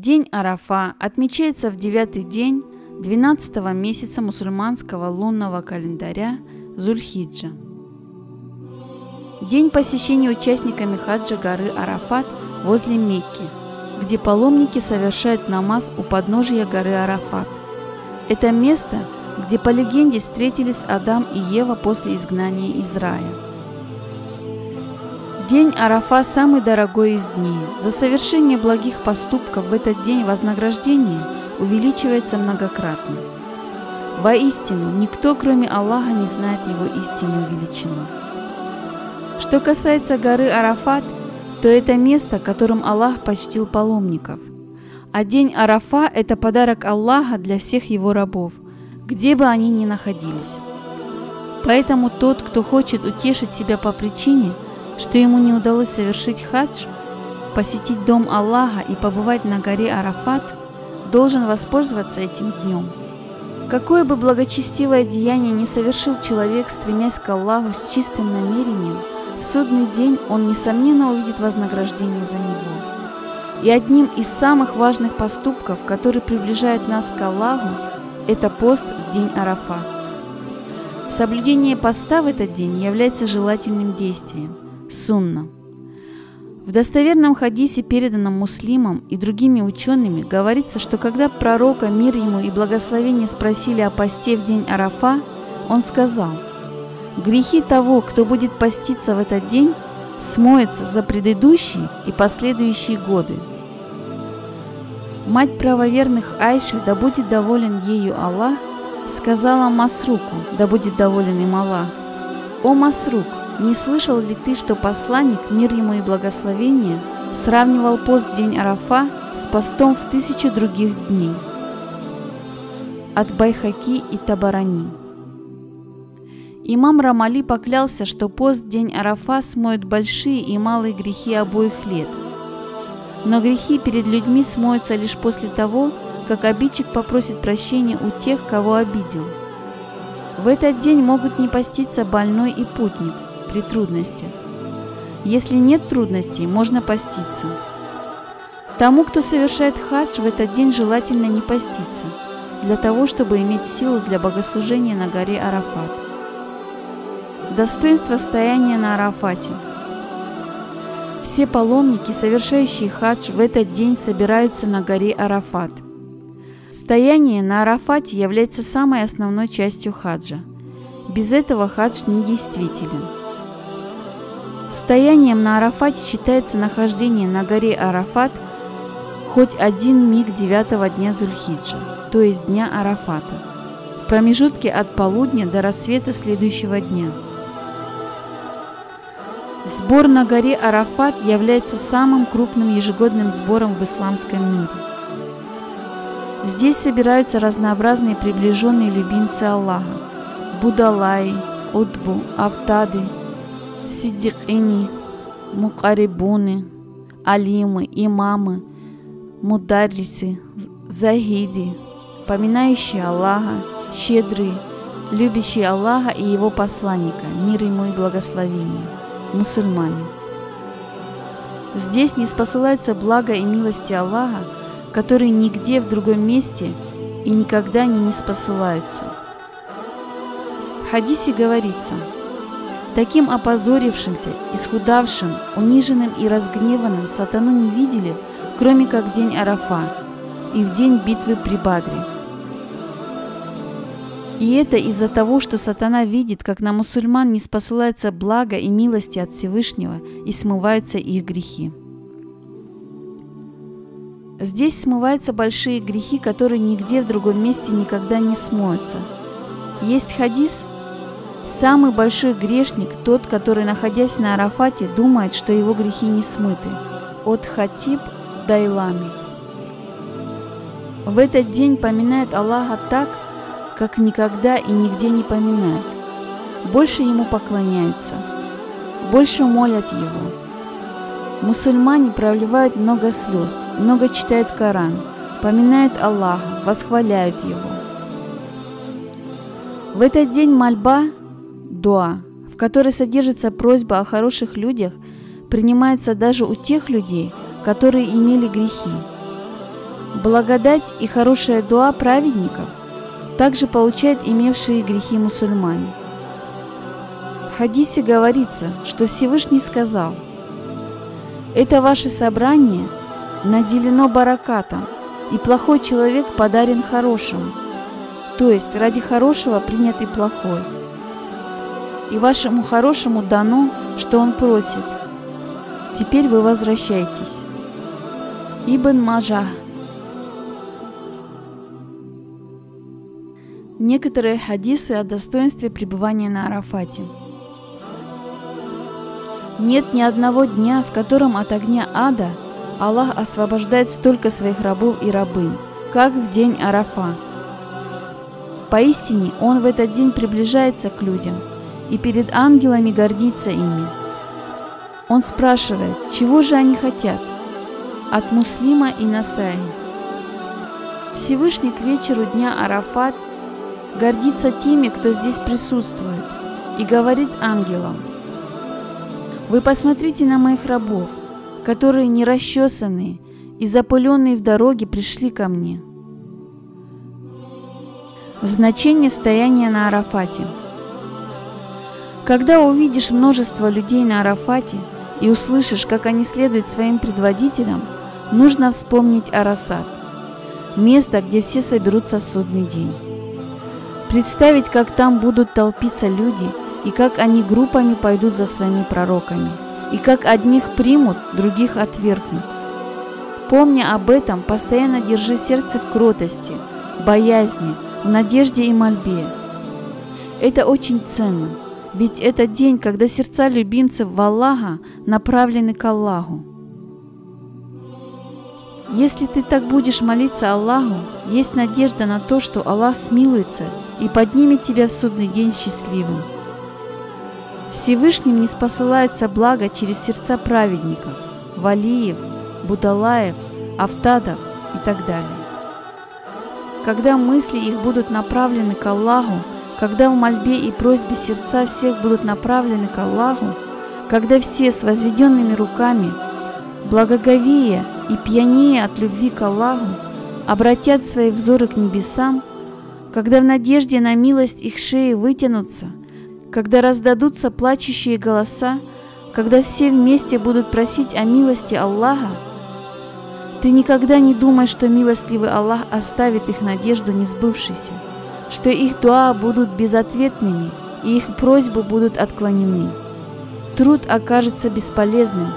День Арафа отмечается в девятый день 12 месяца мусульманского лунного календаря Зульхиджа. День посещения участниками хаджа горы Арафат возле Мекки, где паломники совершают намаз у подножия горы Арафат. Это место, где по легенде встретились Адам и Ева после изгнания из рая. День Арафа – самый дорогой из дней. За совершение благих поступков в этот день вознаграждение увеличивается многократно. Воистину, никто, кроме Аллаха, не знает его истинную величину. Что касается горы Арафат, то это место, которым Аллах почтил паломников. А день Арафа – это подарок Аллаха для всех его рабов, где бы они ни находились. Поэтому тот, кто хочет утешить себя по причине – что ему не удалось совершить хадж, посетить дом Аллаха и побывать на горе Арафат, должен воспользоваться этим днем. Какое бы благочестивое деяние не совершил человек, стремясь к Аллаху с чистым намерением, в судный день он, несомненно, увидит вознаграждение за него. И одним из самых важных поступков, который приближает нас к Аллаху, это пост в день Арафат. Соблюдение поста в этот день является желательным действием – Сунна. В достоверном хадисе, переданном муслимам и другими учеными, говорится, что когда пророка, мир ему и благословение спросили о посте в день Арафа, он сказал, «Грехи того, кто будет поститься в этот день, смоются за предыдущие и последующие годы». Мать правоверных Айши, да будет доволен ею Аллах, сказала Масруку, да будет доволен им Аллах, «О Масрук, не слышал ли ты, что посланник, мир ему и благословение, сравнивал пост день Арафа с постом в тысячу других дней? От Байхаки и Табарани. Имам Рамали поклялся, что пост день Арафа смоет большие и малые грехи обоих лет. Но грехи перед людьми смоются лишь после того, как обидчик попросит прощения у тех, кого обидел. В этот день могут не поститься больной и путник, при трудностях. Если нет трудностей, можно поститься. Тому, кто совершает хадж, в этот день желательно не поститься, для того, чтобы иметь силу для богослужения на горе Арафат. Достоинство стояния на Арафате. Все паломники, совершающие хадж, в этот день собираются на горе Арафат. Стояние на Арафате является самой основной частью хаджа. Без этого хадж недействителен. Стоянием на Арафате считается нахождение на горе Арафат хоть один миг девятого дня Зульхиджа, то есть дня Арафата, в промежутке от полудня до рассвета следующего дня. Сбор на горе Арафат является самым крупным ежегодным сбором в исламском мире. Здесь собираются разнообразные приближенные любимцы Аллаха – Будалай, Утбу, Автады – сиддикини, мукарибуны, алимы, имамы, мударрисы, захиды, поминающие Аллаха, щедрые, любящие Аллаха и Его посланника, мир ему и благословение, мусульмане. Здесь не спосылаются блага и милости Аллаха, которые нигде в другом месте и никогда не не спосылаются. В хадисе говорится – Таким опозорившимся, исхудавшим, униженным и разгневанным сатану не видели, кроме как день Арафа и в день битвы при Бадре. И это из-за того, что сатана видит, как на мусульман не спосылаются благо и милости от Всевышнего и смываются их грехи. Здесь смываются большие грехи, которые нигде в другом месте никогда не смоются. Есть хадис – Самый большой грешник – тот, который, находясь на Арафате, думает, что его грехи не смыты. От Хатиб Дайлами. В этот день поминают Аллаха так, как никогда и нигде не поминают. Больше Ему поклоняются, больше молят Его. Мусульмане проливают много слез, много читают Коран, поминают Аллаха, восхваляют Его. В этот день мольба дуа, в которой содержится просьба о хороших людях, принимается даже у тех людей, которые имели грехи. Благодать и хорошая дуа праведников также получают имевшие грехи мусульмане. В хадисе говорится, что Всевышний сказал, «Это ваше собрание наделено баракатом, и плохой человек подарен хорошему, то есть ради хорошего принят и плохой. И вашему хорошему дано, что он просит. Теперь вы возвращайтесь». Ибн Мажах Некоторые хадисы о достоинстве пребывания на Арафате. Нет ни одного дня, в котором от огня ада Аллах освобождает столько своих рабов и рабынь, как в день Арафа. Поистине Он в этот день приближается к людям и перед ангелами гордится ими. Он спрашивает, чего же они хотят? От Муслима и Насаи. Всевышний к вечеру дня Арафат гордится теми, кто здесь присутствует, и говорит ангелам, «Вы посмотрите на моих рабов, которые нерасчесанные и запыленные в дороге пришли ко мне». Значение стояния на Арафате Когда увидишь множество людей на Арафате и услышишь, как они следуют своим предводителям, нужно вспомнить Арасат, место, где все соберутся в судный день. Представить, как там будут толпиться люди, и как они группами пойдут за своими пророками, и как одних примут, других отвергнут. Помня об этом, постоянно держи сердце в кротости, боязни, в надежде и мольбе. Это очень ценно, ведь это день, когда сердца любимцев в Аллаха направлены к Аллаху. Если ты так будешь молиться Аллаху, есть надежда на то, что Аллах смилуется и поднимет тебя в судный день счастливым. Всевышним не спосылаются блага через сердца праведников, валиев, будалаев, автадов и так далее. Когда мысли их будут направлены к Аллаху, когда в мольбе и просьбе сердца всех будут направлены к Аллаху, когда все с возведенными руками, благоговея и пьянее от любви к Аллаху, обратят свои взоры к небесам, когда в надежде на милость их шеи вытянутся, когда раздадутся плачущие голоса, когда все вместе будут просить о милости Аллаха, ты никогда не думай, что милостливый Аллах оставит их надежду несбывшейся, что их дуа будут безответными и их просьбы будут отклонены. Труд окажется бесполезным,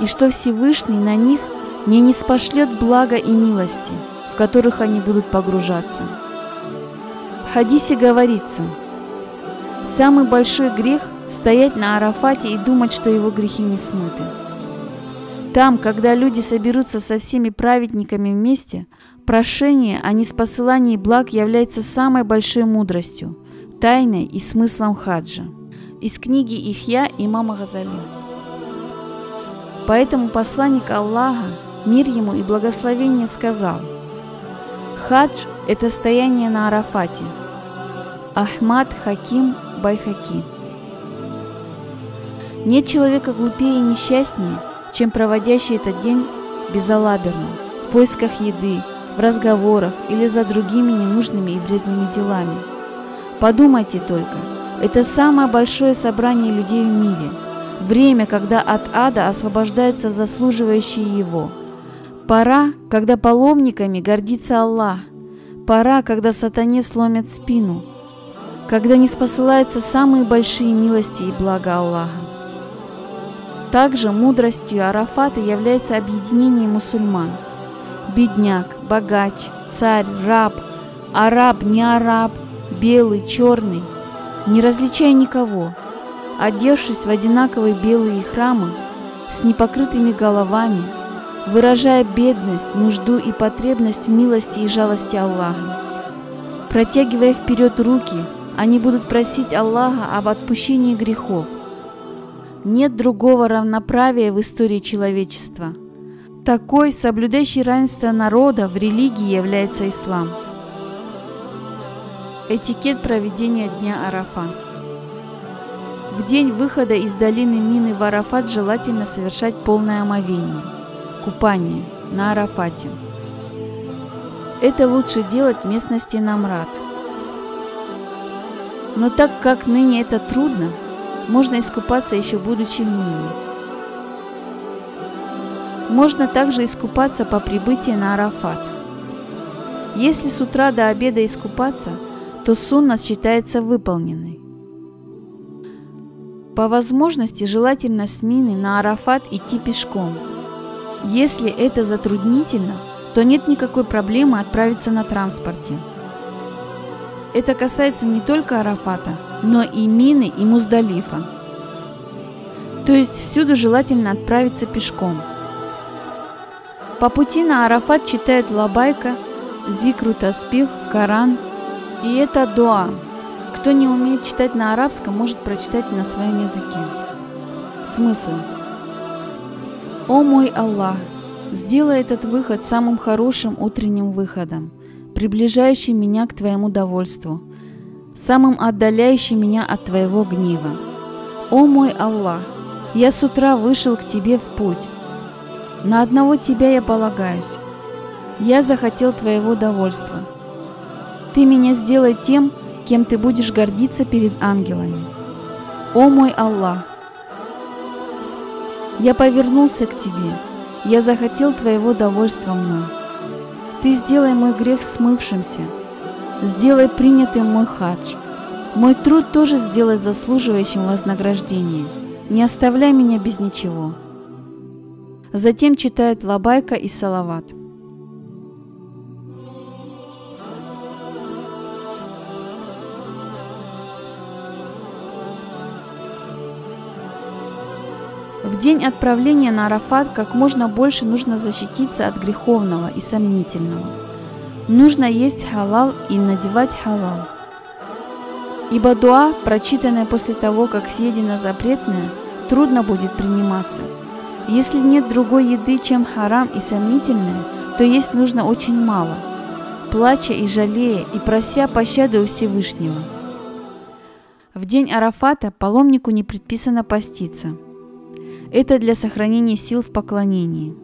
и что Всевышний на них не ниспошлет блага и милости, в которых они будут погружаться. В хадисе говорится, самый большой грех – стоять на Арафате и думать, что его грехи не смыты. Там, когда люди соберутся со всеми праведниками вместе, прошение о неспосылании благ является самой большой мудростью, тайной и смыслом хаджа. Из книги Ихья имама Газали. Поэтому посланник Аллаха мир ему и благословение, сказал, «Хадж – это стояние на Арафате». Ахмад Хаким Байхаки. Нет человека глупее и несчастнее, чем проводящий этот день безалаберно, в поисках еды, в разговорах или за другими ненужными и вредными делами. Подумайте только, это самое большое собрание людей в мире, время, когда от ада освобождаются заслуживающие его – Пора, когда паломниками гордится Аллах. Пора, когда сатане сломят спину. Когда не спосылаются самые большие милости и блага Аллаха. Также мудростью Арафата является объединение мусульман. Бедняк, богач, царь, раб, араб, не араб, белый, черный, не различая никого, одевшись в одинаковые белые храмы, с непокрытыми головами, выражая бедность, нужду и потребность в милости и жалости Аллаха. Протягивая вперед руки, они будут просить Аллаха об отпущении грехов. Нет другого равноправия в истории человечества. Такой, соблюдающий равенство народа в религии является ислам. Этикет проведения Дня Арафа. В день выхода из долины Мины в Арафат желательно совершать полное омовение – купание на Арафате. Это лучше делать в местности Намрат. Но так как ныне это трудно, можно искупаться еще будучи в Мине. Можно также искупаться по прибытии на Арафат. Если с утра до обеда искупаться, то сунна считается выполненной. По возможности желательно с Мины на Арафат идти пешком. Если это затруднительно, то нет никакой проблемы отправиться на транспорте. Это касается не только Арафата, но и Мины и Муздалифа. То есть всюду желательно отправиться пешком – по пути на Арафат читают Лабайка, Зикру Таспих, Коран. И это дуа. Кто не умеет читать на арабском, может прочитать на своем языке. Смысл. О мой Аллах, сделай этот выход самым хорошим утренним выходом, приближающим меня к Твоему довольству, самым отдаляющим меня от Твоего гнева. О мой Аллах, я с утра вышел к Тебе в путь, на одного Тебя я полагаюсь. Я захотел Твоего довольства. Ты меня сделай тем, кем Ты будешь гордиться перед ангелами. О мой Аллах! Я повернулся к Тебе. Я захотел Твоего довольства мной. Ты сделай мой грех смывшимся. Сделай принятым мой хадж. Мой труд тоже сделай заслуживающим вознаграждения. Не оставляй меня без ничего. Затем читают Лабайка и Салават. В день отправления на Арафат как можно больше нужно защититься от греховного и сомнительного. Нужно есть халал и надевать халал. Ибо дуа, прочитанная после того, как съедено запретное, трудно будет приниматься – если нет другой еды, чем харам и сомнительное, то есть нужно очень мало, плача и жалея, и прося пощады у Всевышнего. В день Арафата паломнику не предписано поститься. Это для сохранения сил в поклонении.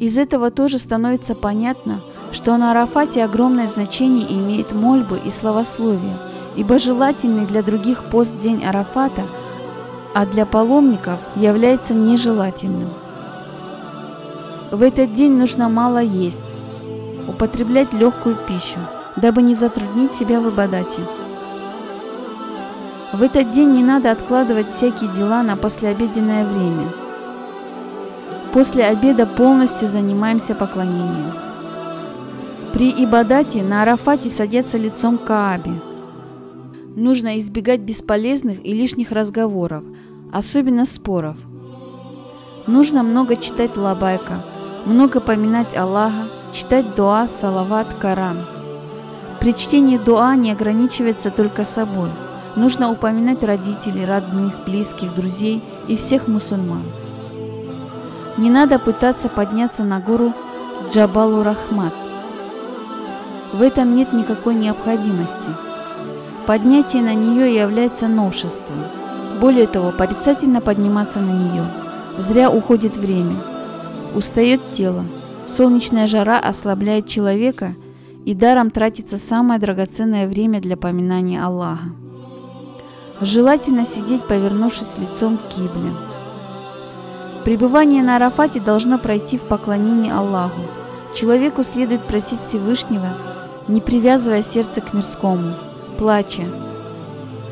Из этого тоже становится понятно, что на Арафате огромное значение имеет мольбы и словословие, ибо желательный для других пост день Арафата – а для паломников является нежелательным. В этот день нужно мало есть, употреблять легкую пищу, дабы не затруднить себя в Ибадате. В этот день не надо откладывать всякие дела на послеобеденное время. После обеда полностью занимаемся поклонением. При Ибадате на Арафате садятся лицом к Каабе. Нужно избегать бесполезных и лишних разговоров – особенно споров. Нужно много читать лабайка, много поминать Аллаха, читать дуа, салават, Коран. При чтении дуа не ограничивается только собой. Нужно упоминать родителей, родных, близких, друзей и всех мусульман. Не надо пытаться подняться на гору Джабалу Рахмат. В этом нет никакой необходимости. Поднятие на нее является новшеством – более того, порицательно подниматься на нее. Зря уходит время. Устает тело. Солнечная жара ослабляет человека, и даром тратится самое драгоценное время для поминания Аллаха. Желательно сидеть, повернувшись лицом к кибле. Пребывание на Арафате должно пройти в поклонении Аллаху. Человеку следует просить Всевышнего, не привязывая сердце к мирскому, плача,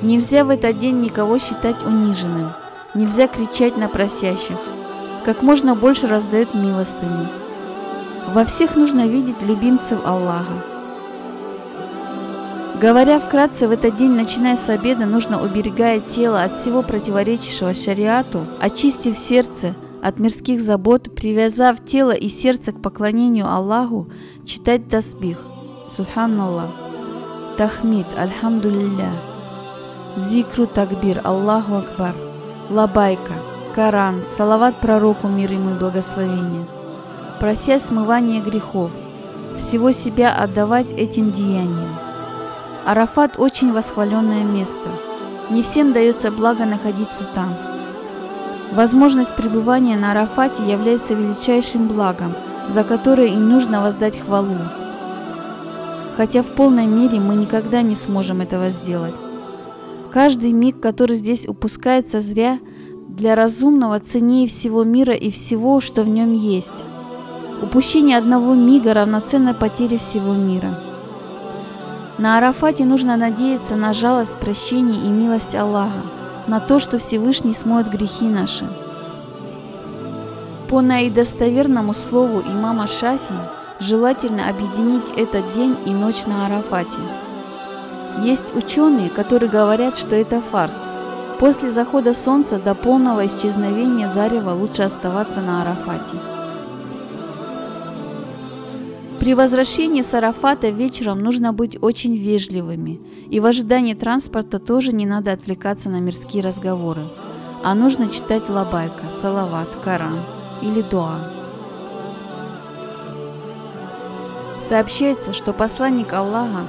Нельзя в этот день никого считать униженным. Нельзя кричать на просящих. Как можно больше раздает милостыню. Во всех нужно видеть любимцев Аллаха. Говоря вкратце, в этот день, начиная с обеда, нужно, уберегая тело от всего противоречившего шариату, очистив сердце от мирских забот, привязав тело и сердце к поклонению Аллаху, читать тасбих, Субханаллах, Тахмид, Альхамдулилля, Зикру Такбир, Аллаху Акбар, Лабайка, Коран, Салават пророку, мир ему и благословение. Прося смывания грехов, всего себя отдавать этим деяниям. Арафат очень восхваленное место. Не всем дается благо находиться там. Возможность пребывания на Арафате является величайшим благом, за которые и нужно воздать хвалу. Хотя в полной мере мы никогда не сможем этого сделать. Каждый миг, который здесь упускается зря, для разумного ценнее всего мира и всего, что в нем есть. Упущение одного мига равноценно потере всего мира. На Арафате нужно надеяться на жалость, прощение и милость Аллаха, на то, что Всевышний смоет грехи наши. По наидостоверному слову имама Шафи, желательно объединить этот день и ночь на Арафате. Есть ученые, которые говорят, что это фарс. После захода солнца до полного исчезновения зарева лучше оставаться на Арафате. При возвращении с Арафата вечером нужно быть очень вежливыми, и в ожидании транспорта тоже не надо отвлекаться на мирские разговоры, а нужно читать лабайка, салават, Коран или дуа. Сообщается, что посланник Аллаха,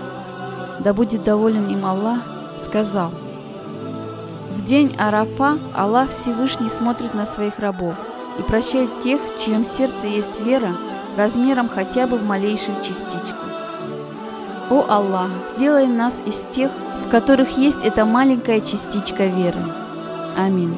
да будет доволен им Аллах, сказал, «В день Арафа Аллах Всевышний смотрит на своих рабов и прощает тех, в чьем сердце есть вера, размером хотя бы в малейшую частичку. О Аллах, сделай нас из тех, в которых есть эта маленькая частичка веры. Аминь.